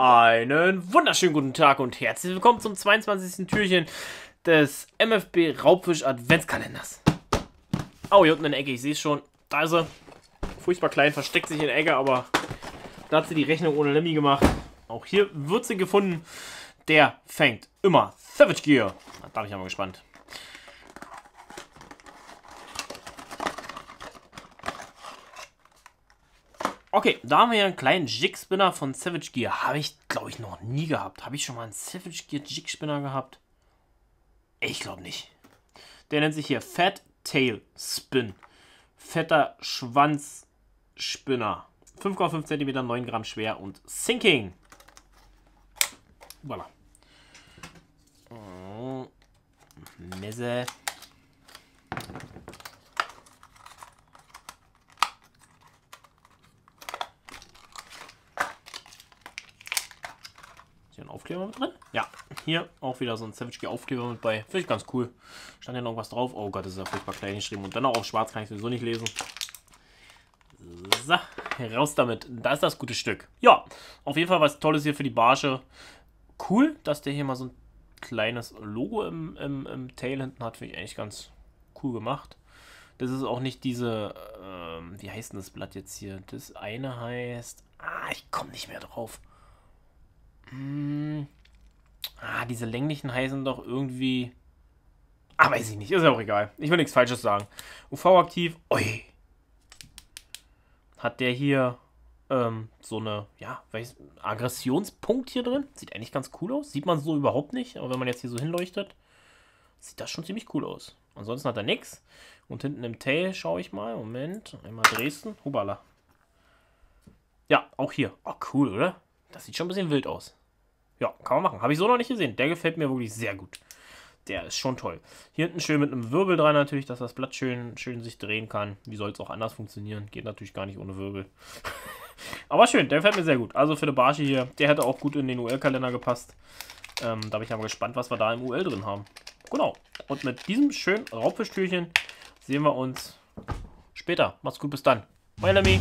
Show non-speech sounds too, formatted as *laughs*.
Einen wunderschönen guten Tag und herzlich willkommen zum 22. Türchen des MFB Raubfisch Adventskalenders. Oh, hier unten in der Ecke, ich sehe es schon. Da ist er. Furchtbar klein, versteckt sich in der Ecke, aber da hat sie die Rechnung ohne Lemmy gemacht. Auch hier wird sie gefunden. Der fängt immer Savage Gear. Da bin ich aber gespannt. Okay, da haben wir einen kleinen Jig-Spinner von Savage Gear. Habe ich, glaube ich, noch nie gehabt. Habe ich schon mal einen Savage Gear Jig-Spinner gehabt? Ich glaube nicht. Der nennt sich hier Fat Tail Spin. Fetter Schwanzspinner. 5,5 cm, 9 Gramm schwer und Sinking. Voilà. Oh. Messe. Hier ein Aufkleber mit drin? Ja, hier auch wieder so ein Savage Gear Aufkleber mit bei. Finde ich ganz cool. Stand hier noch was drauf? Oh Gott, das ist ja furchtbar klein geschrieben. Und dann auch auf schwarz kann ich sowieso nicht lesen. So, raus damit. Da ist das gute Stück. Ja, auf jeden Fall was Tolles hier für die Barsche. Cool, dass der hier mal so ein kleines Logo im, im, im Tail hinten hat. Finde ich eigentlich ganz cool gemacht. Das ist auch nicht diese, ähm, wie heißt denn das Blatt jetzt hier? Das eine heißt, ah, ich komme nicht mehr drauf. Hm. Ah, diese länglichen heißen doch irgendwie. Ah, weiß ich nicht. Ist ja auch egal. Ich will nichts Falsches sagen. UV-aktiv. Ui. Hat der hier ähm, so eine, ja, weiß, Aggressionspunkt hier drin. Sieht eigentlich ganz cool aus. Sieht man so überhaupt nicht. Aber wenn man jetzt hier so hinleuchtet, sieht das schon ziemlich cool aus. Ansonsten hat er nichts. Und hinten im Tail schaue ich mal. Moment. Einmal Dresden. Hubala. Ja, auch hier. Oh, cool, oder? Das sieht schon ein bisschen wild aus. Ja, kann man machen. Habe ich so noch nicht gesehen. Der gefällt mir wirklich sehr gut. Der ist schon toll. Hier hinten schön mit einem Wirbel dran natürlich, dass das Blatt schön, schön sich drehen kann. Wie soll es auch anders funktionieren? Geht natürlich gar nicht ohne Wirbel. *laughs* aber schön, der gefällt mir sehr gut. Also für eine Barsche hier, der hätte auch gut in den UL-Kalender gepasst. Ähm, da bin ich aber gespannt, was wir da im UL drin haben. Genau. Und mit diesem schönen Raubfischtürchen sehen wir uns später. Macht's gut, bis dann. Bye, Lemmy.